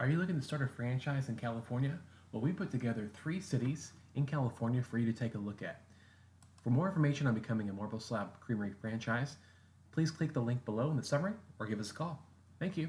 Are you looking to start a franchise in California? Well, we put together three cities in California for you to take a look at. For more information on becoming a Marble Slab Creamery franchise, please click the link below in the summary or give us a call. Thank you.